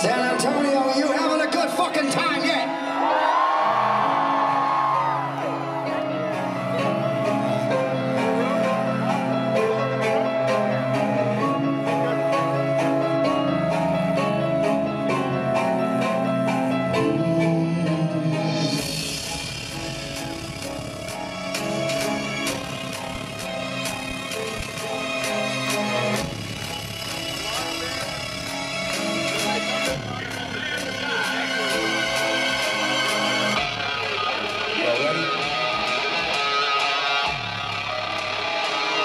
San Antonio, you having a good fucking time yet?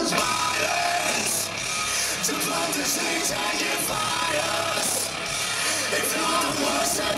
cause violence. To plant the seeds and give fires If not the worst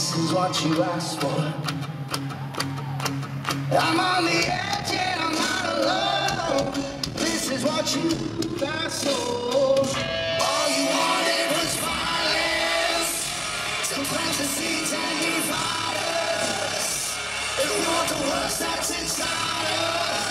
this is what you asked for. I'm on the edge and I'm not alone. This is what you asked for. All you wanted was violence. Sometimes the seeds and divide us. It was the worst that's inside us.